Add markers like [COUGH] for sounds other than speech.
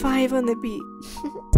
five on the beat. [LAUGHS]